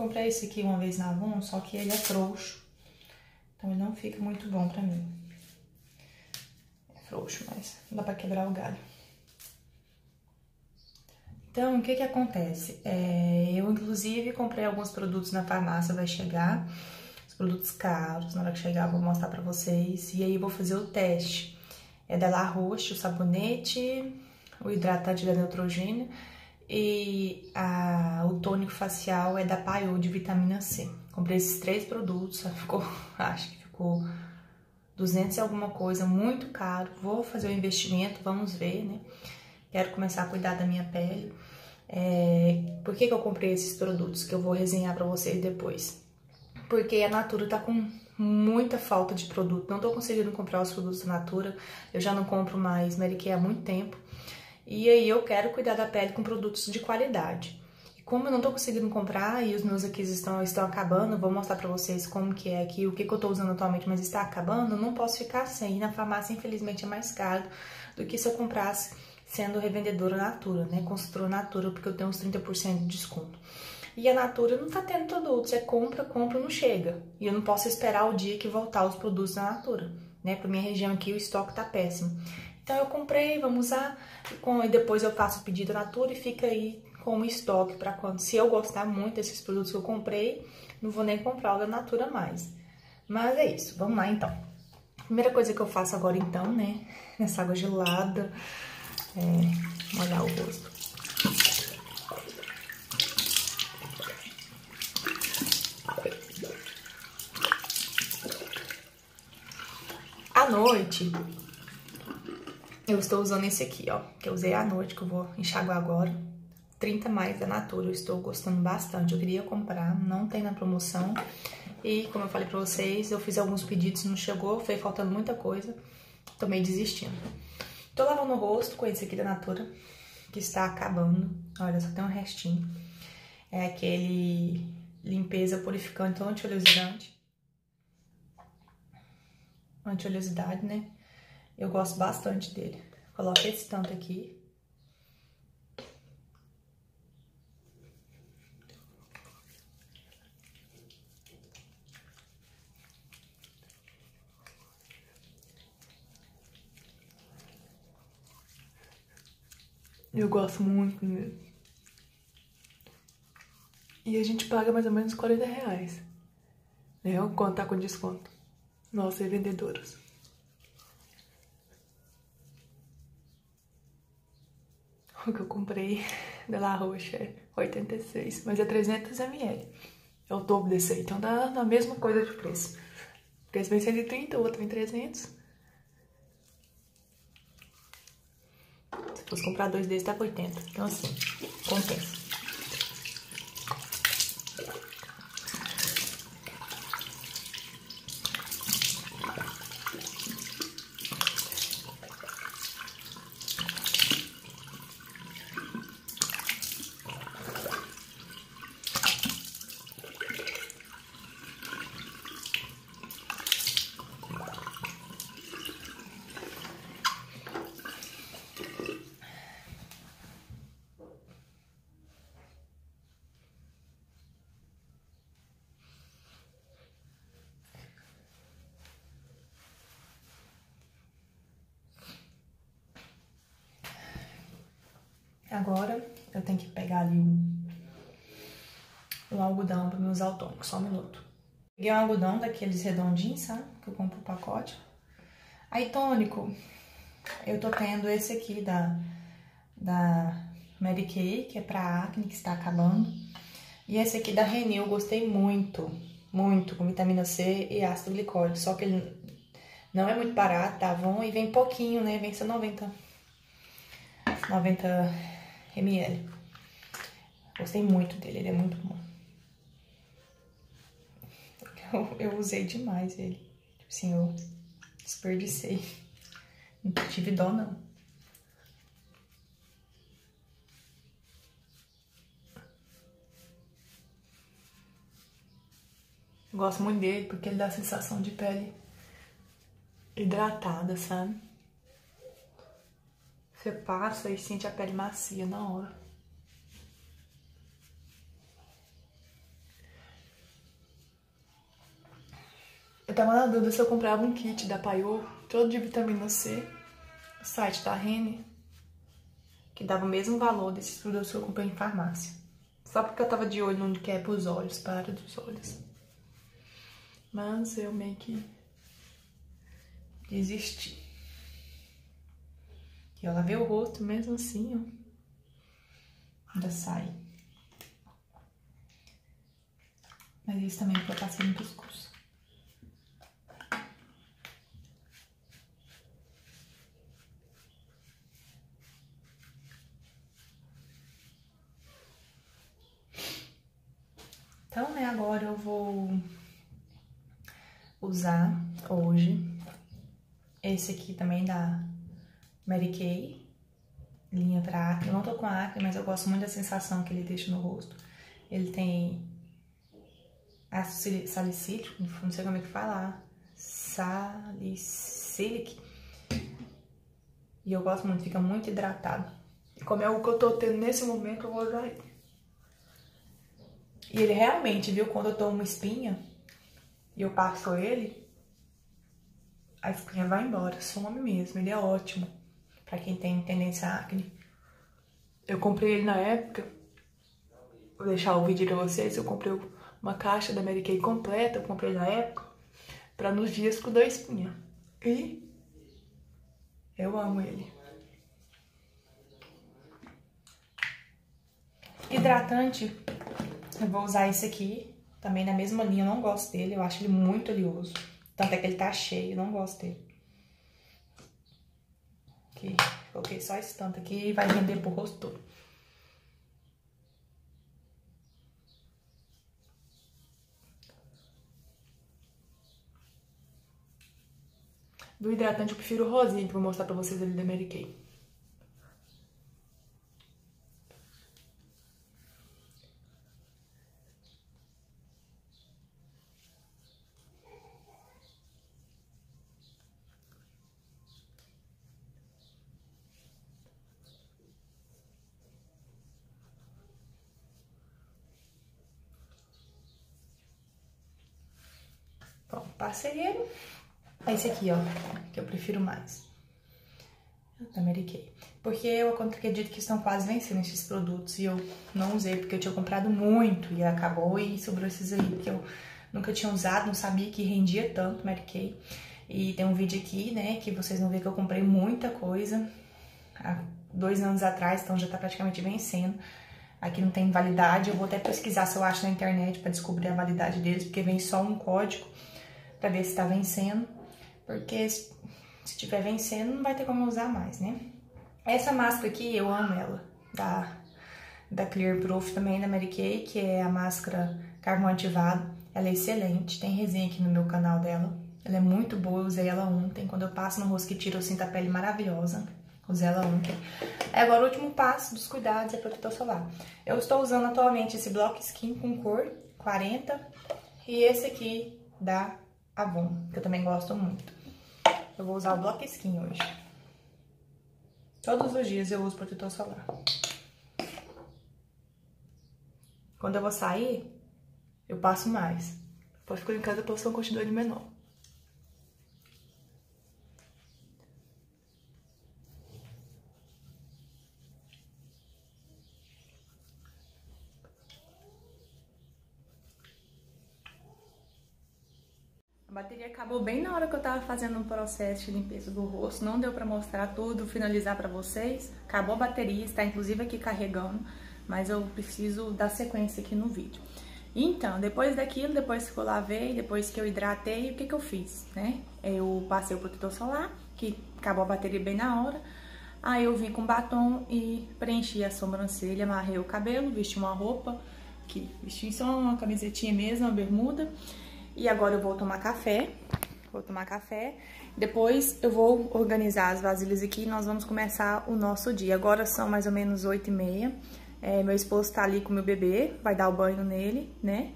Comprei esse aqui uma vez na Avon, só que ele é frouxo. Então ele não fica muito bom pra mim. É frouxo, mas não dá pra quebrar o galho. Então, o que que acontece? É, eu, inclusive, comprei alguns produtos na farmácia, vai chegar. Os produtos caros, na hora que chegar eu vou mostrar pra vocês. E aí eu vou fazer o teste. É da La Roche, o sabonete, o hidratante da Neutrogena e a, o tônico facial é da Paio de vitamina C. Comprei esses três produtos, ficou, acho que ficou 200 e alguma coisa, muito caro. Vou fazer o investimento, vamos ver, né? Quero começar a cuidar da minha pele. É, por que, que eu comprei esses produtos que eu vou resenhar para vocês depois? Porque a Natura tá com muita falta de produto, não tô conseguindo comprar os produtos da Natura, eu já não compro mais Mary Kay há muito tempo. E aí eu quero cuidar da pele com produtos de qualidade. E como eu não tô conseguindo comprar e os meus aqui estão, estão acabando, vou mostrar pra vocês como que é aqui, o que, que eu tô usando atualmente, mas está acabando, não posso ficar sem. E na farmácia, infelizmente, é mais caro do que se eu comprasse sendo revendedora Natura, né? Construtora Natura, porque eu tenho uns 30% de desconto. E a Natura não tá tendo produtos, é compra, compra, não chega. E eu não posso esperar o dia que voltar os produtos da Natura, né? Pra minha região aqui o estoque tá péssimo. Então eu comprei, vamos usar, e depois eu faço o pedido na Natura e fica aí como estoque para quando, se eu gostar muito desses produtos que eu comprei, não vou nem comprar o da Natura mais. Mas é isso, vamos lá então. Primeira coisa que eu faço agora então, né, nessa água gelada, é molhar o rosto. À noite, eu estou usando esse aqui, ó, que eu usei à noite, que eu vou enxaguar agora. 30 mais da Natura, eu estou gostando bastante. Eu queria comprar, não tem na promoção. E, como eu falei pra vocês, eu fiz alguns pedidos, não chegou, foi faltando muita coisa. Tô meio desistindo. Tô lavando o rosto com esse aqui da Natura, que está acabando. Olha, só tem um restinho. É aquele limpeza purificante anti-oleosidade. Anti-oleosidade, né? Eu gosto bastante dele. Coloco esse tanto aqui. Eu gosto muito dele. E a gente paga mais ou menos 40 reais. Né? Tá com desconto. Nossa, vendedoras. O que eu comprei da La Roche é 86, mas é 300 ml. É o dobro desse aí, então dá a mesma coisa de preço. Esse vem 130, o outro vem 300. Se fosse comprar dois desses, tá 80. Então assim, compensa. Agora eu tenho que pegar ali um, um algodão para me usar o tônico, só um minuto. Peguei um algodão daqueles redondinhos, sabe? Que eu compro o pacote. Aí tônico, eu tô tendo esse aqui da, da Mary Kay, que é pra acne, que está acabando. E esse aqui da Renew, eu gostei muito, muito, com vitamina C e ácido glicólico. Só que ele não é muito barato, tá bom? E vem pouquinho, né? Vem só 90, 90 ml. Gostei muito dele, ele é muito bom. Eu, eu usei demais ele. Tipo assim, eu desperdicei. Não tive dó, não. Gosto muito dele porque ele dá a sensação de pele hidratada, sabe? Você passa e sente a pele macia na hora. Eu tava na dúvida se eu comprava um kit da Paiô, todo de vitamina C, site da Rene, que dava o mesmo valor desses produtos que eu comprei em farmácia. Só porque eu tava de olho no que é pros olhos, para dos olhos. Mas eu meio que desisti. E eu lavei o rosto mesmo assim, ó. Ainda sai. Mas isso também porque eu passei no pescoço. Então, né, agora eu vou usar hoje esse aqui também da Mary Kay, linha pra acne. Eu não tô com acne, mas eu gosto muito da sensação que ele deixa no rosto. Ele tem ácido salicílico, não sei como é que fala, salicílico. E eu gosto muito, fica muito hidratado. E como é o que eu tô tendo nesse momento, eu vou usar ele. E ele realmente, viu, quando eu tô uma espinha e eu passo ele, a espinha vai embora, some mesmo, ele é ótimo para quem tem tendência à acne. Eu comprei ele na época, vou deixar o vídeo pra vocês, eu comprei uma caixa da Mary Kay completa, eu comprei na época, para nos dias com dois espinha. E eu amo ele. Hidratante eu vou usar esse aqui, também na mesma linha, eu não gosto dele, eu acho ele muito oleoso. Tanto é que ele tá cheio, eu não gosto dele. Aqui, coloquei só esse tanto aqui e vai render pro rosto todo. Do hidratante eu prefiro o rosinho, que vou mostrar pra vocês ali da Mary Kay. Bom, parceiro. É esse aqui, ó, que eu prefiro mais. Mary Kay. Porque eu acredito que estão quase vencendo esses produtos e eu não usei porque eu tinha comprado muito e acabou e sobrou esses aí que eu nunca tinha usado, não sabia que rendia tanto Mary Kay. E tem um vídeo aqui, né, que vocês vão ver que eu comprei muita coisa há dois anos atrás, então já tá praticamente vencendo. Aqui não tem validade, eu vou até pesquisar se eu acho na internet para descobrir a validade deles, porque vem só um código para ver se tá vencendo, porque se estiver vencendo não vai ter como usar mais, né? Essa máscara aqui, eu amo ela, da, da Clear Proof também, da Mary Kay, que é a máscara carvão ativado. Ela é excelente, tem resenha aqui no meu canal dela. Ela é muito boa, eu usei ela ontem. Quando eu passo no rosto que tiro, eu sinto a pele maravilhosa. Usei ela ontem. Agora, o último passo dos cuidados é protetor solar. Eu estou usando atualmente esse Block Skin com cor 40 e esse aqui da Avon, que eu também gosto muito. Eu vou usar o Block Skin hoje. Todos os dias eu uso protetor solar. Quando eu vou sair, eu passo mais. Depois fico em casa, eu posso um continuador menor. A bateria acabou bem na hora que eu tava fazendo um processo de limpeza do rosto, não deu pra mostrar tudo, finalizar pra vocês. Acabou a bateria, está inclusive aqui carregando, mas eu preciso dar sequência aqui no vídeo. Então, depois daquilo, depois que eu lavei, depois que eu hidratei, o que que eu fiz, né? Eu passei o protetor solar, que acabou a bateria bem na hora. Aí eu vim com batom e preenchi a sobrancelha, amarrei o cabelo, vesti uma roupa, que vesti só uma camisetinha mesmo, uma bermuda. E agora eu vou tomar café, vou tomar café. Depois eu vou organizar as vasilhas aqui e nós vamos começar o nosso dia. Agora são mais ou menos 8 e meia. É, meu esposo tá ali com meu bebê, vai dar o banho nele, né?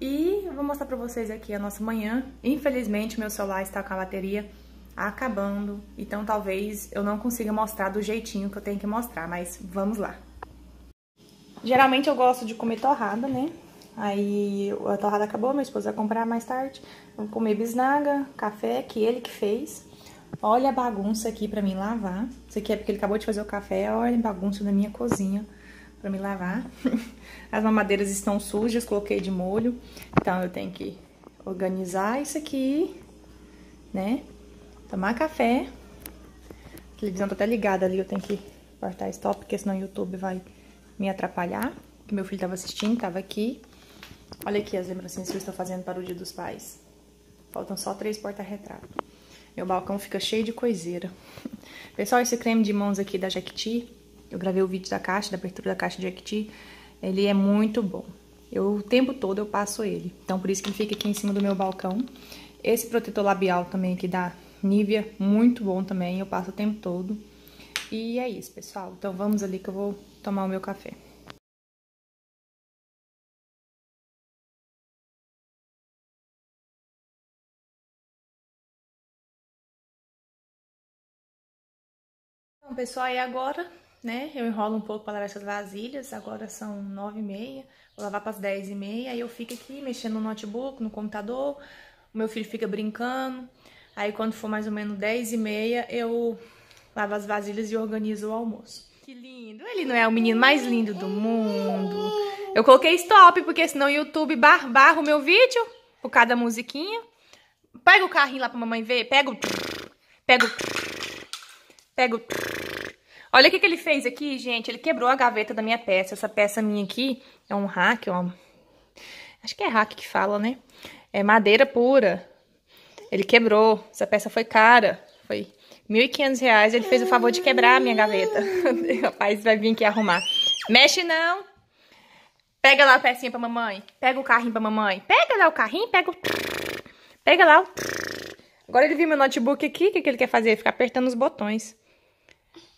E vou mostrar pra vocês aqui a nossa manhã. Infelizmente, meu celular está com a bateria acabando, então talvez eu não consiga mostrar do jeitinho que eu tenho que mostrar, mas vamos lá. Geralmente eu gosto de comer torrada, né? Aí a torrada acabou, minha esposa vai comprar mais tarde. Vamos comer bisnaga, café, que ele que fez. Olha a bagunça aqui pra mim lavar. Isso aqui é porque ele acabou de fazer o café. Olha a bagunça na minha cozinha pra me lavar. As mamadeiras estão sujas, coloquei de molho. Então eu tenho que organizar isso aqui, né? Tomar café. A televisão tá até ligada ali, eu tenho que cortar stop, porque senão o YouTube vai me atrapalhar. Que meu filho tava assistindo, tava aqui. Olha aqui as lembrancinhas que eu estou fazendo para o Dia dos Pais. Faltam só três porta-retratos. Meu balcão fica cheio de coiseira. Pessoal, esse creme de mãos aqui da Jequiti, eu gravei o vídeo da caixa, da abertura da caixa de Jequiti, ele é muito bom. Eu, o tempo todo eu passo ele. Então, por isso que ele fica aqui em cima do meu balcão. Esse protetor labial também aqui da Nivea, muito bom também, eu passo o tempo todo. E é isso, pessoal. Então, vamos ali que eu vou tomar o meu café. Pessoal, aí agora, né, eu enrolo um pouco para lavar essas vasilhas, agora são nove e meia, vou lavar para as dez e meia, aí eu fico aqui mexendo no notebook, no computador, o meu filho fica brincando, aí quando for mais ou menos dez e meia, eu lavo as vasilhas e organizo o almoço. Que lindo, ele não é o menino mais lindo do mundo. Eu coloquei stop, porque senão o YouTube bar barra o meu vídeo, por causa da musiquinha. Pega o carrinho lá pra mamãe ver, pega o... Pega o... Pega o... Olha o que, que ele fez aqui, gente. Ele quebrou a gaveta da minha peça. Essa peça minha aqui é um hack, ó. Acho que é hack que fala, né? É madeira pura. Ele quebrou. Essa peça foi cara. Foi R$ 1.500. Ele fez o favor de quebrar a minha gaveta. o rapaz vai vir aqui arrumar. Mexe não. Pega lá a pecinha pra mamãe. Pega o carrinho pra mamãe. Pega lá o carrinho, pega o... Pega lá o... Agora ele viu meu notebook aqui. O que, que ele quer fazer? Ficar apertando os botões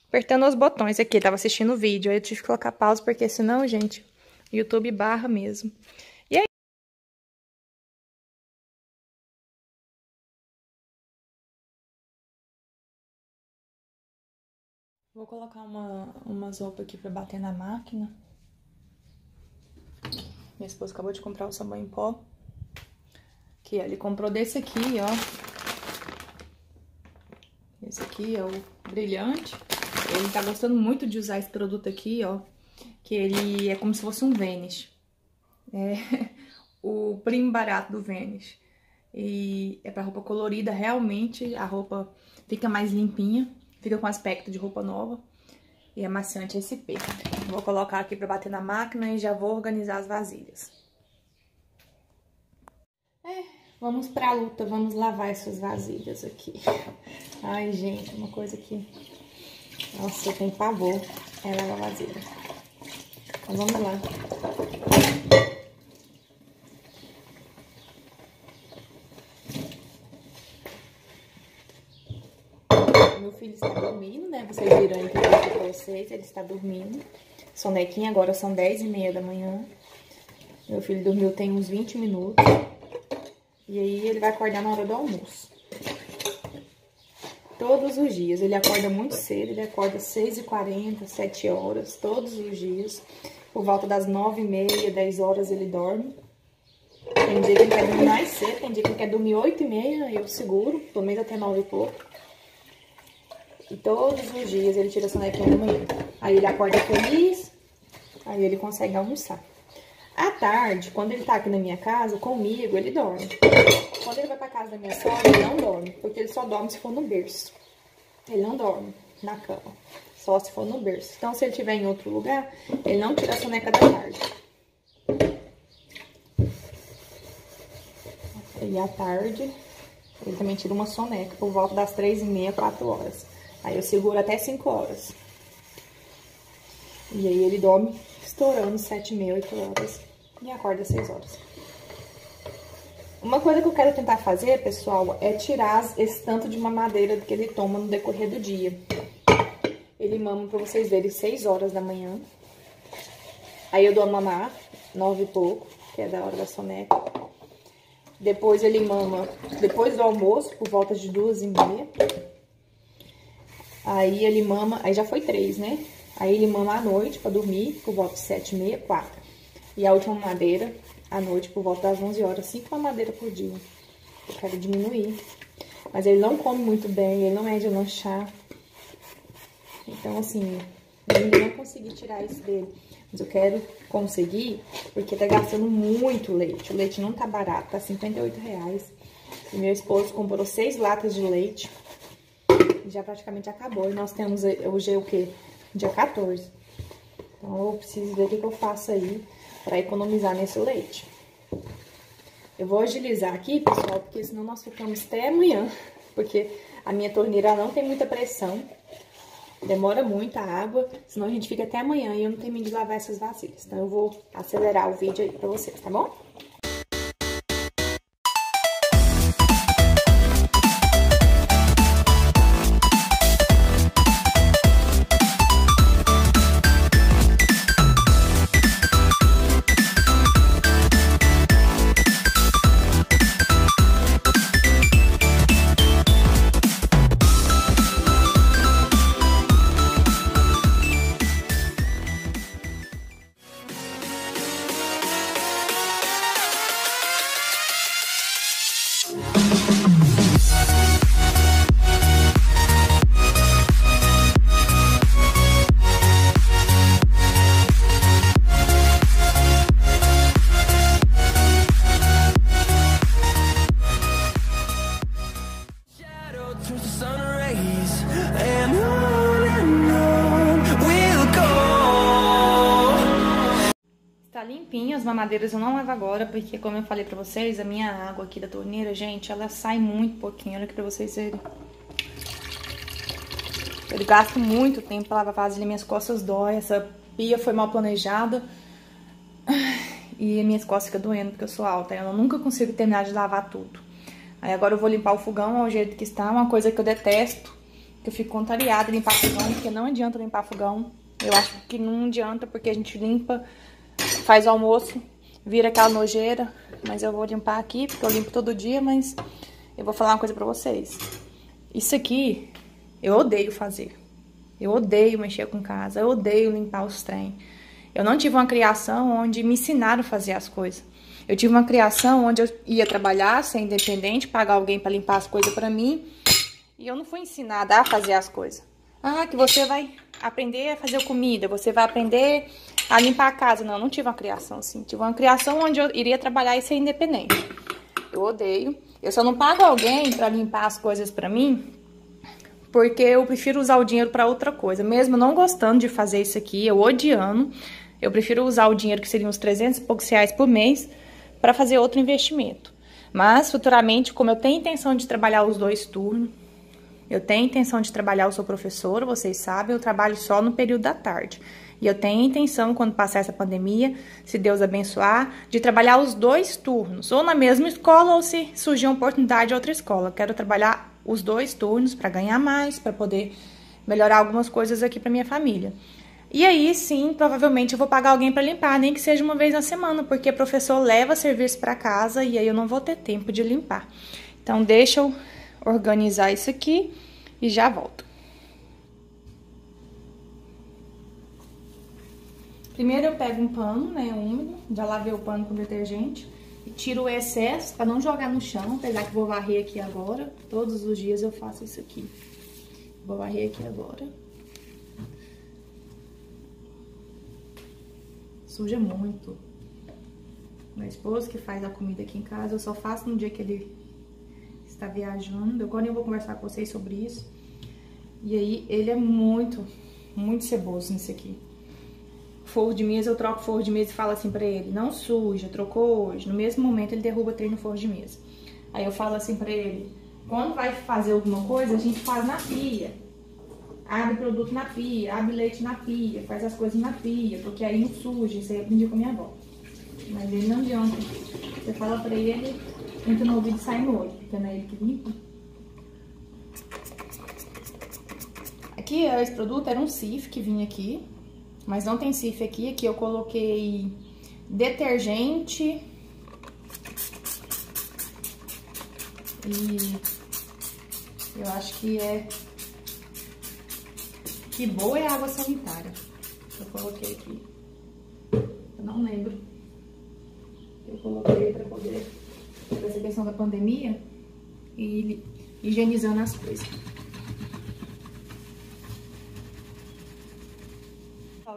apertando os botões aqui. Tava assistindo o vídeo, aí eu tive que colocar pausa, porque senão, gente, YouTube barra mesmo. E aí... Vou colocar uma, umas roupas aqui pra bater na máquina. Minha esposa acabou de comprar o sabão em pó. Que ele comprou desse aqui, ó. Esse aqui é o brilhante. Ele tá gostando muito de usar esse produto aqui, ó. Que ele é como se fosse um Vênus. É o primo barato do Vênus. E é pra roupa colorida, realmente a roupa fica mais limpinha. Fica com aspecto de roupa nova. E é maciante SP. Vou colocar aqui pra bater na máquina e já vou organizar as vasilhas. É, vamos pra luta, vamos lavar essas vasilhas aqui. Ai, gente, uma coisa que nossa, eu tenho pavor. É lavar vasilha. Então vamos lá. Meu filho está dormindo, né? Vocês viram eu disse pra vocês. Ele está dormindo. Sonequinha, agora são 10 e meia da manhã. Meu filho dormiu tem uns 20 minutos. E aí ele vai acordar na hora do almoço. Todos os dias. Ele acorda muito cedo, ele acorda 6h40, 7 horas, todos os dias. Por volta das 9h30, 10 horas ele dorme. Tem dia que ele quer dormir mais cedo, tem dia que ele quer dormir 8h30, eu seguro, pelo menos até 9 e pouco. E todos os dias ele tira a sonequinha da manhã. Aí ele acorda feliz, aí ele consegue almoçar. À tarde, quando ele tá aqui na minha casa, comigo, ele dorme. Quando ele vai pra casa da minha sogra, ele não dorme, porque ele só dorme se for no berço. Ele não dorme na cama, só se for no berço. Então, se ele estiver em outro lugar, ele não tira a soneca da tarde. E à tarde, ele também tira uma soneca por volta das três e meia, quatro horas. Aí eu seguro até cinco horas. E aí ele dorme estourando sete e meia, oito horas. E acorda às seis horas. Uma coisa que eu quero tentar fazer, pessoal, é tirar esse tanto de mamadeira que ele toma no decorrer do dia. Ele mama, pra vocês verem, 6 horas da manhã. Aí eu dou a mamar, 9 e pouco, que é da hora da soneca. Depois ele mama, depois do almoço, por volta de duas e meia. Aí ele mama, aí já foi três, né? Aí ele mama à noite pra dormir, por volta de sete e meia, quatro. E a última madeira à noite, por volta das 11 horas, 5 mamadeira por dia. Eu quero diminuir. Mas ele não come muito bem, ele não é de lanchar. Então, assim, eu ainda não consegui tirar isso dele. Mas eu quero conseguir, porque tá gastando muito leite. O leite não tá barato, tá 58 reais. E meu esposo comprou seis latas de leite. Já praticamente acabou. E nós temos hoje é o quê? Dia 14. Então eu preciso ver o que eu faço aí pra economizar nesse leite. Eu vou agilizar aqui, pessoal, porque senão nós ficamos até amanhã. Porque a minha torneira não tem muita pressão. Demora muito a água, senão a gente fica até amanhã e eu não termino de lavar essas vasilhas. Então eu vou acelerar o vídeo aí pra vocês, tá bom? Limpinho, as mamadeiras eu não levo agora, porque como eu falei pra vocês, a minha água aqui da torneira, gente, ela sai muito pouquinho, olha aqui pra vocês verem. Eu gasto muito tempo pra lavar vasilha, minhas costas dói, essa pia foi mal planejada. E minhas costas ficam doendo porque eu sou alta, eu nunca consigo terminar de lavar tudo. Aí agora eu vou limpar o fogão ao jeito que está, uma coisa que eu detesto, que eu fico contrariada em limpar fogão, porque não adianta limpar fogão. Eu acho que não adianta porque a gente limpa faz o almoço, vira aquela nojeira, mas eu vou limpar aqui, porque eu limpo todo dia, mas eu vou falar uma coisa pra vocês. Isso aqui, eu odeio fazer. Eu odeio mexer com casa, eu odeio limpar os trem. Eu não tive uma criação onde me ensinaram a fazer as coisas. Eu tive uma criação onde eu ia trabalhar, ser independente, pagar alguém para limpar as coisas para mim. E eu não fui ensinada a fazer as coisas. Ah, que você vai aprender a fazer comida, você vai aprender a limpar a casa. Não, não tive uma criação assim. Tive uma criação onde eu iria trabalhar e ser independente. Eu odeio. Eu só não pago alguém para limpar as coisas para mim, porque eu prefiro usar o dinheiro para outra coisa. Mesmo não gostando de fazer isso aqui, eu odiando, eu prefiro usar o dinheiro que seriam uns 300 e poucos reais por mês para fazer outro investimento. Mas futuramente, como eu tenho intenção de trabalhar os dois turnos, eu tenho intenção de trabalhar, eu sou professora, vocês sabem, eu trabalho só no período da tarde. E eu tenho intenção, quando passar essa pandemia, se Deus abençoar, de trabalhar os dois turnos, ou na mesma escola, ou se surgir uma oportunidade em outra escola. Quero trabalhar os dois turnos para ganhar mais, para poder melhorar algumas coisas aqui para minha família. E aí, sim, provavelmente eu vou pagar alguém para limpar, nem que seja uma vez na semana, porque o professor leva serviço para casa e aí eu não vou ter tempo de limpar. Então, deixa eu organizar isso aqui e já volto. Primeiro eu pego um pano, né, úmido, já lavei o pano com detergente e tiro o excesso para não jogar no chão, apesar que vou varrer aqui agora. Todos os dias eu faço isso aqui. Vou varrer aqui agora. Suja muito. Meu esposo que faz a comida aqui em casa, eu só faço no dia que ele está viajando. Agora eu vou conversar com vocês sobre isso. E aí, ele é muito, muito ceboso nisso aqui. Forro de mesa, eu troco forro de mesa e falo assim pra ele, não suja, trocou hoje. No mesmo momento, ele derruba trem no forro de mesa. Aí eu falo assim pra ele, quando vai fazer alguma coisa, a gente faz na pia. Abre produto na pia, abre leite na pia, faz as coisas na pia, porque aí não suja. Isso aí eu aprendi com a minha avó. Mas ele não adianta. Você fala pra ele, entra no ouvido e sai no olho, porque não é ele que limpa. Aqui, esse produto era um sif que vinha aqui, mas não tem sif aqui. Aqui eu coloquei detergente e eu acho que é que boa é água sanitária. Eu coloquei aqui. Eu não lembro. Eu Coloquei pra poder, por essa questão da pandemia, e higienizando as coisas.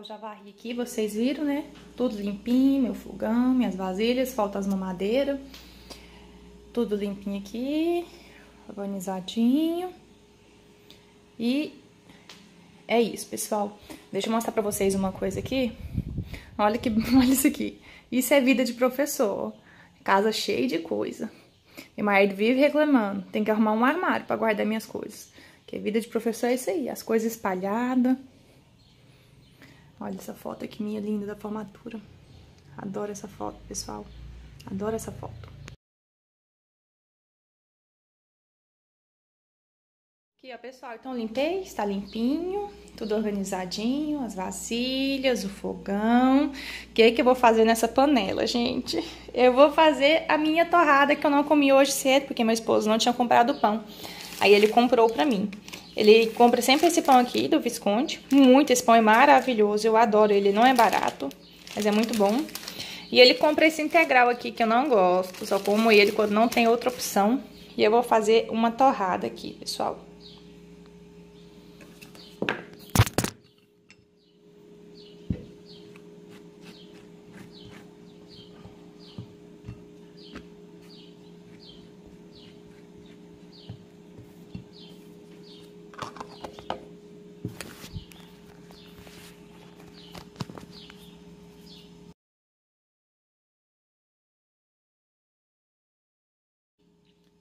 Já varri aqui, vocês viram, né? Tudo limpinho, meu fogão, minhas vasilhas, falta as mamadeiras. Tudo limpinho aqui, organizadinho. E é isso, pessoal. Deixa eu mostrar pra vocês uma coisa aqui. Olha que, olha isso aqui. Isso é vida de professor. Casa cheia de coisa. Meu marido vive reclamando. Tem que arrumar um armário para guardar minhas coisas. Que vida de professor é isso aí. As coisas espalhadas. Olha essa foto aqui minha linda da formatura. Adoro essa foto, pessoal. Adoro essa foto. Aqui, ó, pessoal, então limpei, está limpinho, tudo organizadinho, as vasilhas, o fogão. O que que eu vou fazer nessa panela, gente? Eu vou fazer a minha torrada que eu não comi hoje cedo, porque meu esposo não tinha comprado pão. Aí ele comprou pra mim. Ele compra sempre esse pão aqui, do Visconde. Muito, esse pão é maravilhoso, eu adoro ele, não é barato, mas é muito bom. E ele compra esse integral aqui, que eu não gosto, só como ele quando não tem outra opção. E eu vou fazer uma torrada aqui, pessoal.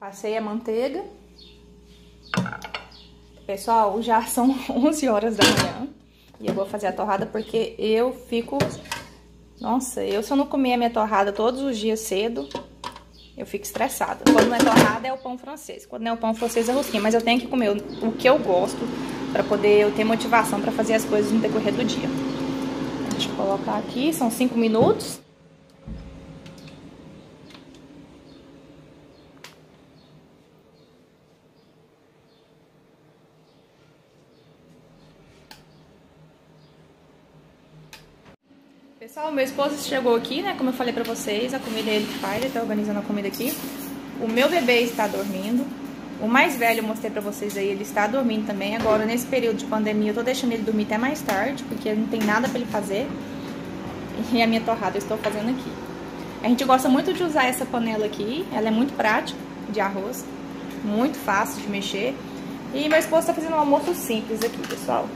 Passei a manteiga. Pessoal, já são 11 horas da manhã. E eu vou fazer a torrada porque eu fico... Nossa, eu se eu não comer a minha torrada todos os dias cedo, eu fico estressada. Quando não é torrada, é o pão francês. Quando não é o pão francês, é rosquinha. Mas eu tenho que comer o que eu gosto pra poder eu ter motivação pra fazer as coisas no decorrer do dia. Deixa eu colocar aqui, são 5 minutos. Pessoal, meu esposo chegou aqui, né? Como eu falei pra vocês, a comida é ele que faz, ele tá organizando a comida aqui. O meu bebê está dormindo. O mais velho eu mostrei pra vocês aí, ele está dormindo também. Agora, nesse período de pandemia, eu tô deixando ele dormir até mais tarde, porque não tem nada pra ele fazer. E a minha torrada eu estou fazendo aqui. A gente gosta muito de usar essa panela aqui, ela é muito prática de arroz, muito fácil de mexer. E meu esposo tá fazendo um almoço simples aqui, pessoal.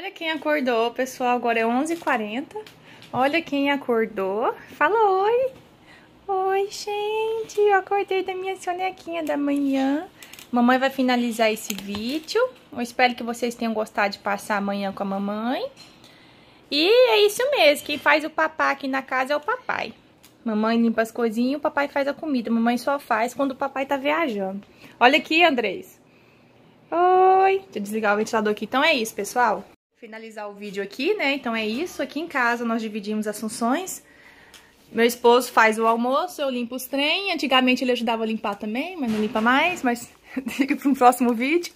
Olha quem acordou, pessoal. Agora é 11h40. Olha quem acordou. Fala oi. Oi, gente. Eu acordei da minha sonequinha da manhã. Mamãe vai finalizar esse vídeo. Eu espero que vocês tenham gostado de passar amanhã com a mamãe. E é isso mesmo. Quem faz o papá aqui na casa é o papai. Mamãe limpa as coisinhas o papai faz a comida. Mamãe só faz quando o papai tá viajando. Olha aqui, Andrés. Oi. Deixa eu desligar o ventilador aqui. Então é isso, pessoal finalizar o vídeo aqui, né? Então é isso. Aqui em casa nós dividimos as funções. Meu esposo faz o almoço, eu limpo os trem. Antigamente ele ajudava a limpar também, mas não limpa mais, mas fica para um próximo vídeo.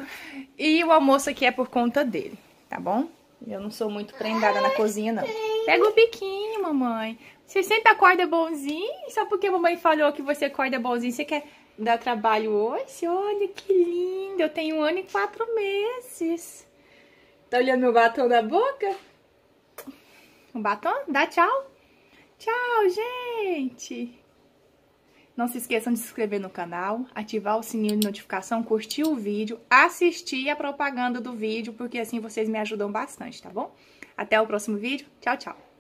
E o almoço aqui é por conta dele, tá bom? Eu não sou muito prendada na cozinha, não. Pega o biquinho, mamãe. Você sempre acorda bonzinho? Só porque a mamãe falou que você acorda bonzinho, você quer dar trabalho hoje? Olha que lindo, eu tenho um ano e quatro meses. Tá olhando meu batom na boca? Um batom? Dá tchau. Tchau, gente. Não se esqueçam de se inscrever no canal, ativar o sininho de notificação, curtir o vídeo, assistir a propaganda do vídeo, porque assim vocês me ajudam bastante, tá bom? Até o próximo vídeo. Tchau, tchau.